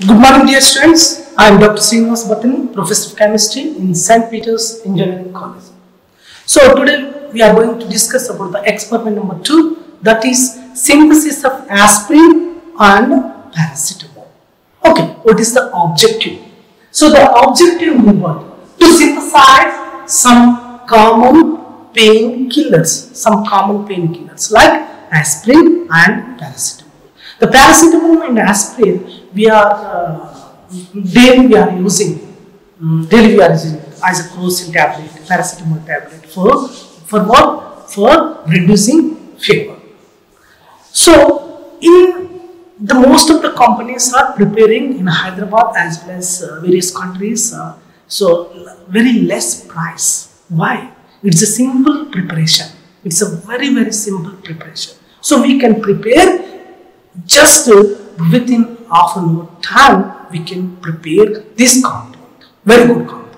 Good morning, dear students. I am Dr. Srinivas Bathini, Professor of Chemistry in St. Peter's Engineering College. So today we are going to discuss about the experiment number two, that is synthesis of aspirin and paracetamol. Okay, what is the objective? So the objective is what? To synthesize some common painkillers, some common painkillers like aspirin and paracetamol. The paracetamol and aspirin we are uh, daily we are using um, daily we are using crocin tablet, paracetamol tablet for for what? For reducing fever. So in the most of the companies are preparing in Hyderabad as well as uh, various countries. Uh, so very less price. Why? It's a simple preparation. It's a very very simple preparation. So we can prepare just uh, within half an hour time we can prepare this compound. Very good compound.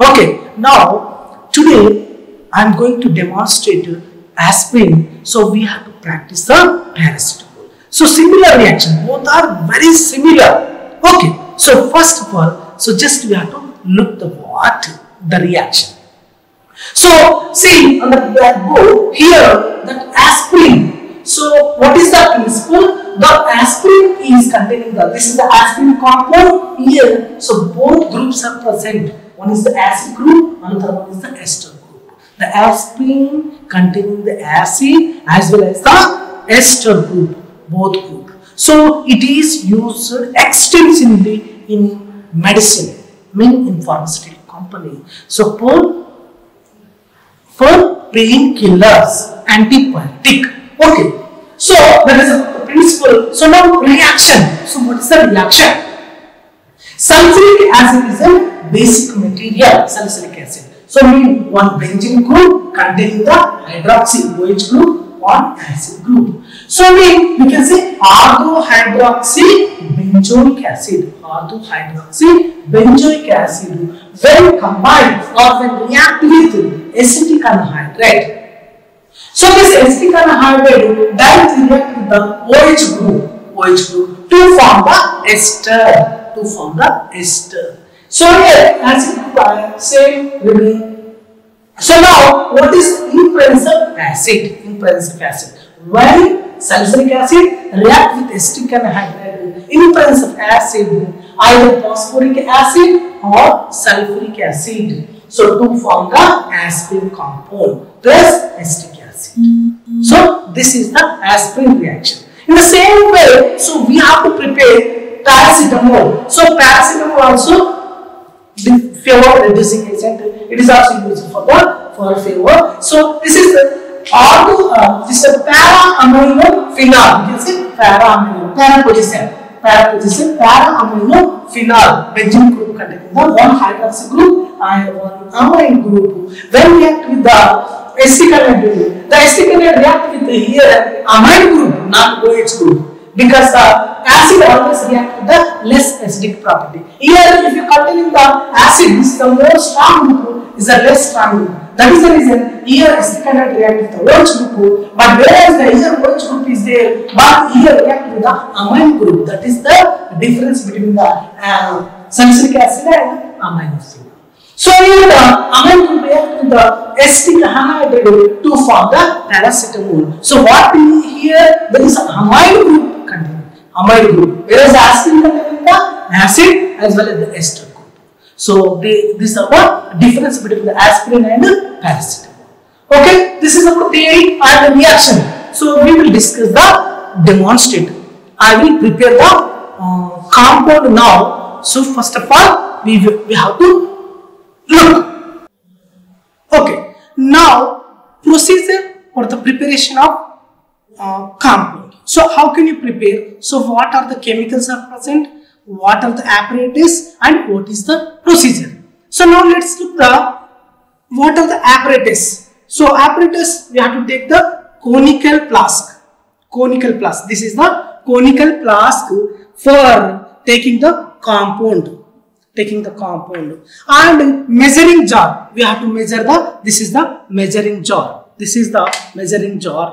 Okay, now today I am going to demonstrate aspirin. So we have to practice the paracetamol. So similar reaction, both are very similar. Okay, so first of all, so just we have to look the what the reaction. So see on the blackboard here that aspirin. So what is the principle? The aspirin is containing the this is the aspirin compound here. So both groups are present. One is the acid group, another one is the ester group. The aspirin containing the acid as well as the ester group, both group. So it is used extensively in medicine, mean in pharmaceutical company. So for for painkillers, antibiotic. Okay. So that is the principle. So now reaction. So what is the reaction? Sulfuric acid is a basic material, salicylic acid. So we one benzene group containing the hydroxy OH group, one acid group. So we, we can say orthohydroxy benzoic acid, orthohydroxy benzoic acid when combined or when react with acetic anhydride. So this acetic anhydride directly react with the OH group, OH group to form the ester, to form the ester. So here acid group ion same remain. So now what is in presence of acid? In presence of acid. When sulfuric acid react with in presence of acid either phosphoric acid or sulfuric acid. So to form the aspirin compound plus acetic. So this is the aspirin reaction. In the same way, so we have to prepare paracetamol. So paracetamol also fever reducing agent. It is also used for the for fever. So this is the ortho, uh, this is a para amino phenol. You can say para amino, para position, para position, para amino phenol. Benzene group containing the one hydroxy group and one amine group. When react with the acetic anhydride, the react with the here amine group, not OH group. Because the acid always react with the less acidic property. Here, if you containing the acid, this the more strong group, is the less strong group. That is the reason here anhydride react with the OH group, but whereas the here OH group is there, but here react with the amine group. That is the difference between the uh, salicylic acid and amine acid. So here the amine group react with the acetic to form the paracetamol. So what we here there is amine group containing amine group, whereas containing the acid as well as the ester group. So they, this is about difference between the aspirin and the paracetamol. Okay, this is about theory and the reaction. So we will discuss the demonstrator. I will prepare the uh, compound now. So first of all, we will, we have to look. Okay, now procedure for the preparation of uh, compound. So how can you prepare? So what are the chemicals are present? What are the apparatus and what is the procedure? So now let's look the what are the apparatus. So apparatus we have to take the conical flask. Conical flask. This is the conical flask for taking the compound taking the compound and measuring jar we have to measure the this is the measuring jar this is the measuring jar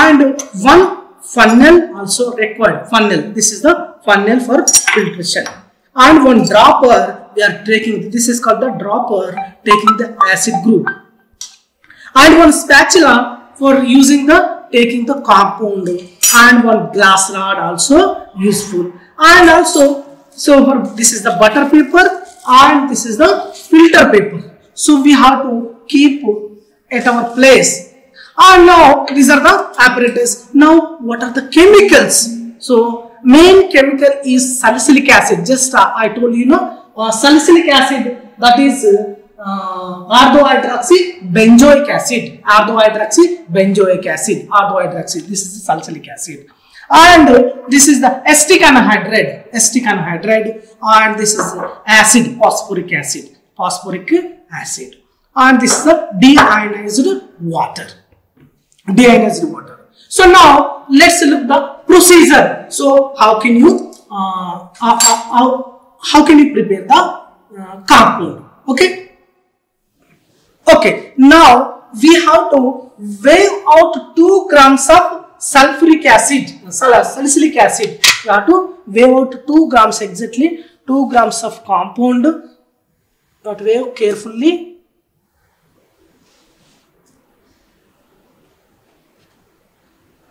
and one funnel also required funnel this is the funnel for filtration. And one dropper, we are taking, this is called the dropper, taking the acid group. And one spatula for using the, taking the compound. And one glass rod also useful. And also, so this is the butter paper and this is the filter paper. So we have to keep at our place. And now these are the apparatus. Now what are the chemicals? So main chemical is salicylic acid. Just uh, I told you, know, uh, salicylic acid that is uh, orthohydroxy benzoic acid. Orthohydroxy benzoic acid. Orthohydroxy. This is salicylic acid. And this is the acetic anhydride. Acetic anhydride. And this is acid, phosphoric acid. Phosphoric acid. And this is the deionized water. Deionized water. So now let's look the procedure. So how can you uh, how, how, how can you prepare the uh, compound? Okay. Okay. Now we have to weigh out two grams of sulfuric acid, salicylic acid. We have to weigh out two grams exactly. Two grams of compound. You to weigh carefully.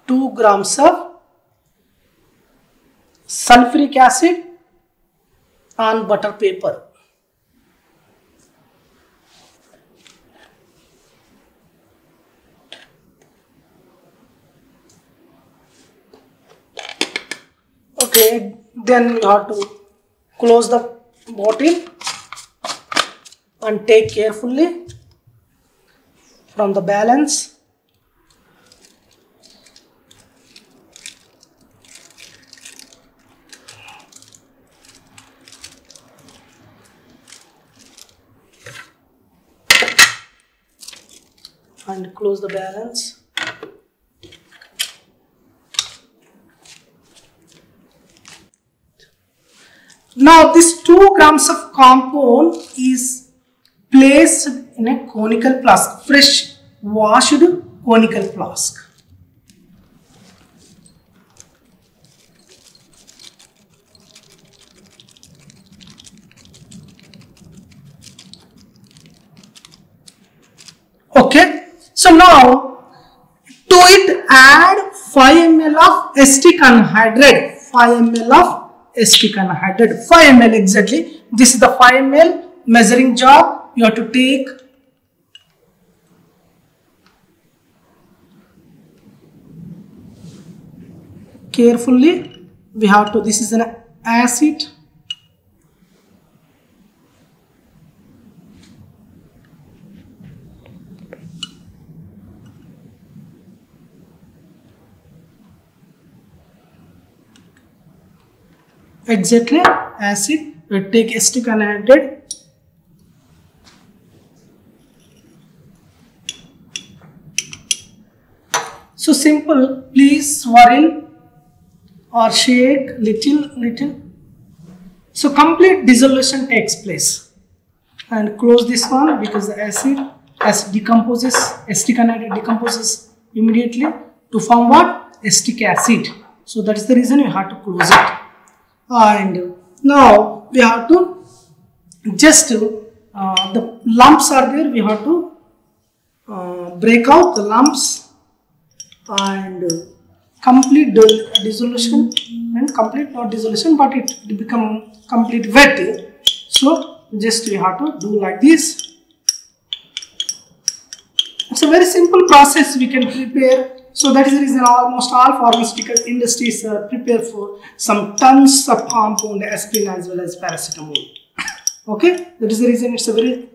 Two grams of sulfuric acid on butter paper. Okay, then you have to close the bottle and take carefully from the balance. and close the balance. Now this 2 grams of compound is placed in a conical flask, fresh washed conical flask. Okay. So now to it add 5 ml of acetic anhydride. 5 ml of acetic anhydride. 5 ml exactly. This is the 5 ml measuring job. You have to take carefully. We have to. This is an acid. Exactly. Acid. We take acetic anhydride so simple. Please swirl or shake little little. So complete dissolution takes place. And close this one because the acid as decomposes acetic anhydride decomposes immediately to form what? Acetic acid. So that is the reason you have to close it and now we have to just uh, the lumps are there. We have to uh, break out the lumps and complete dissolution and complete not dissolution but it, it become complete wet. So just we have to do like this. It's a very simple process. We can prepare so that is the reason almost all pharmaceutical industries uh, prepare for some tons of compound aspirin as well as paracetamol. Okay, that is the reason it's a very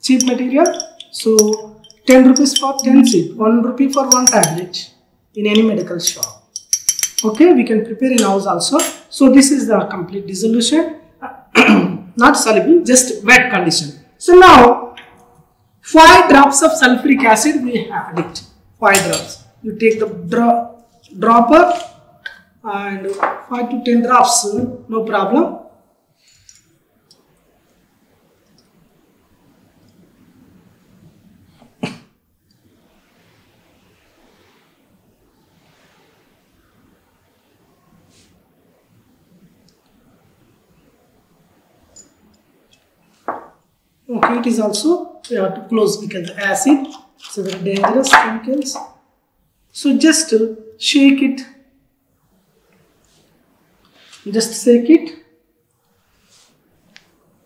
cheap material. So 10 rupees for 10 sheet, 1 rupee for 1 tablet in any medical shop. Okay, we can prepare in house also. So this is the complete dissolution, not soluble, just wet condition. So now 5 drops of sulfuric acid we add it, 5 drops you take the dro dropper and 5 to 10 drops, no problem. Okay, it is also we have to close because acid, so very dangerous chemicals. So just shake it. Just shake it.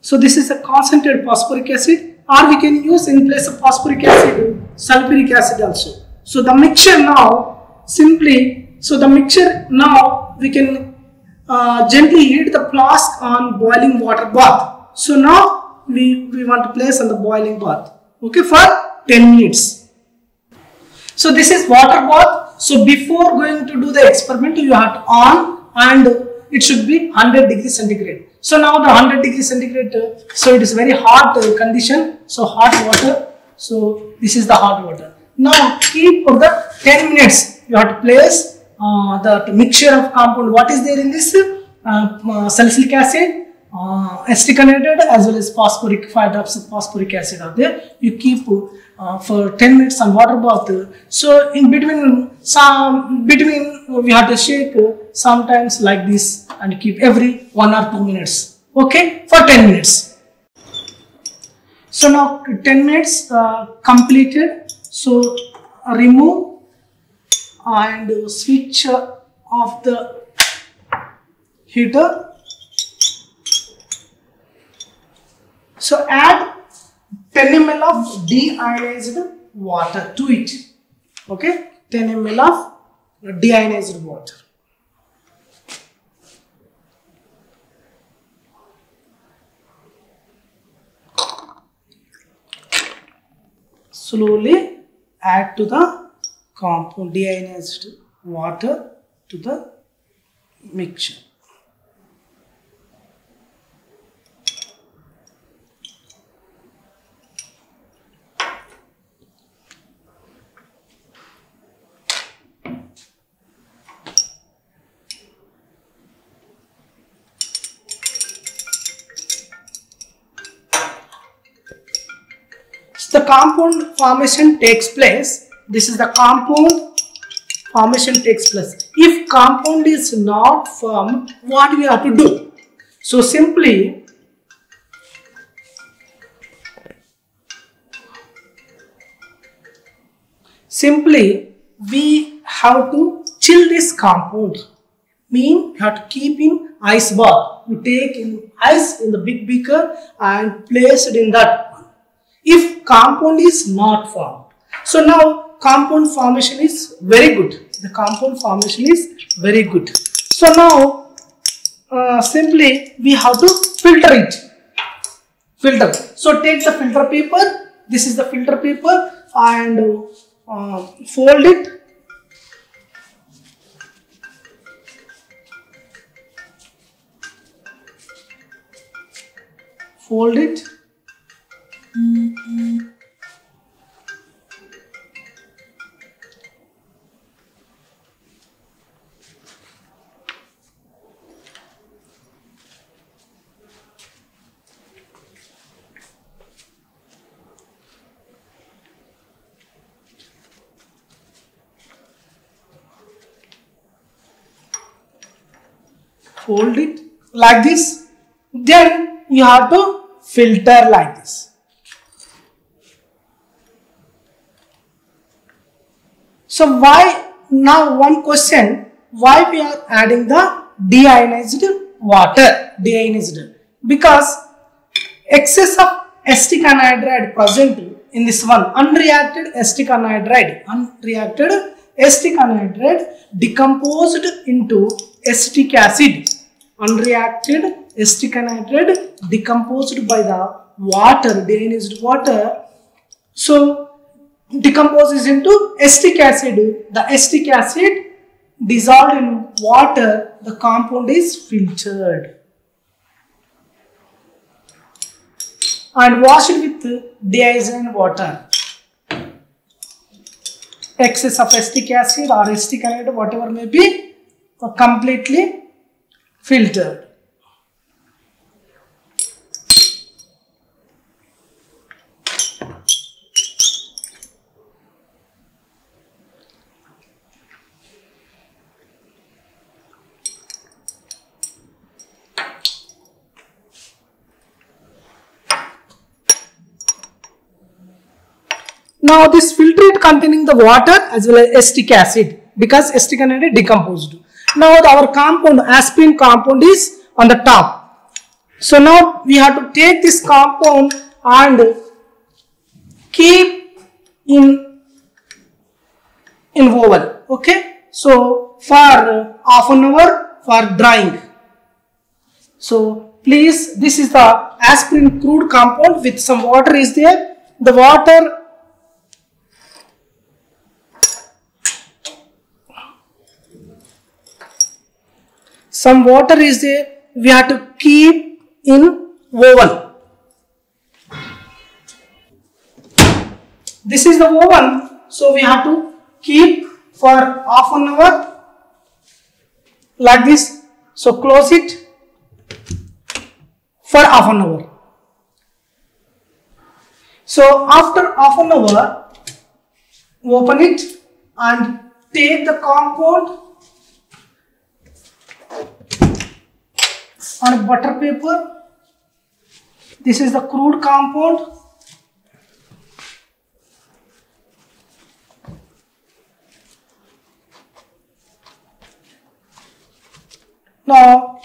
So this is a concentrated phosphoric acid or we can use in place of phosphoric acid sulfuric acid also. So the mixture now simply, so the mixture now we can uh, gently heat the flask on boiling water bath. So now we, we want to place on the boiling bath okay for 10 minutes. So this is water bath. So before going to do the experiment you have to on and it should be 100 degree centigrade. So now the 100 degree centigrade, uh, so it is very hot uh, condition. So hot water. So this is the hot water. Now keep for the 10 minutes. You have to place uh, the mixture of compound. What is there in this? Uh, uh, salicylic acid, uh, acetic anhydride as well as phosphoric, 5 drops of phosphoric acid are there. You keep uh, for 10 minutes on water bath. So in between some between we have to shake uh, sometimes like this and keep every 1 or 2 minutes. Okay, for 10 minutes. So now 10 minutes uh, completed. So remove and switch off the heater. So add 10 ml of deionized water to it. Okay, 10 ml of deionized water. Slowly add to the compound deionized water to the mixture. Compound formation takes place. This is the compound formation takes place. If compound is not formed, what we have to do? So simply simply we have to chill this compound mean you have to keep in ice bath you take in ice in the big beaker and place it in that if compound is not formed. So now compound formation is very good. The compound formation is very good. So now uh, simply we have to filter it. Filter. So take the filter paper. This is the filter paper and uh, fold it. Fold it fold it like this. Then you have to filter like this so why now one question why we are adding the deionized water deionized? Because excess of acetic anhydride present in this one unreacted acetic anhydride unreacted acetic anhydride decomposed into acetic acid. Unreacted acetic anhydride decomposed by the water deionized water. So decomposes into acetic acid. The acetic acid dissolved in water the compound is filtered. And washed with deionized water. Excess of acetic acid or acetic anhydride whatever may be completely filtered Now this filtrate containing the water as well as acetic acid because acetic acid is decomposed. Now our compound aspirin compound is on the top. So now we have to take this compound and keep in in oven. Okay. So for half an hour for drying. So please this is the aspirin crude compound with some water is there. The water some water is there we have to keep in oven this is the oven so we have to keep for half an hour like this. So close it for half an hour. So after half an hour open it and take the compound on butter paper. This is the crude compound. Now,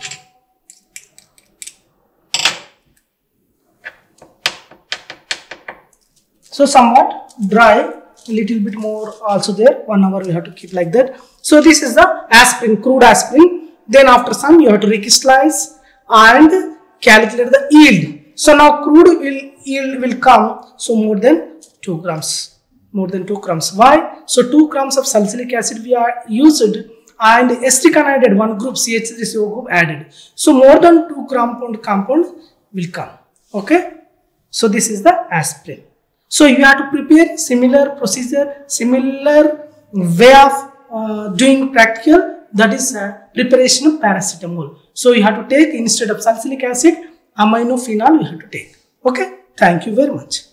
so somewhat dry, a little bit more also there, one hour we have to keep like that. So this is the aspirin, crude aspirin. Then after some you have to recrystallize and calculate the yield. So now crude will yield will come so more than 2 grams more than 2 grams. Why? So 2 grams of salicylic acid we are used and acetic anhydride one group CH3CO group added. So more than 2 compound compound will come. Okay. So this is the aspirin. So you have to prepare similar procedure, similar way of uh, doing practical that is uh, preparation of paracetamol. So you have to take instead of salicylic acid, aminophenol you have to take. Okay. Thank you very much.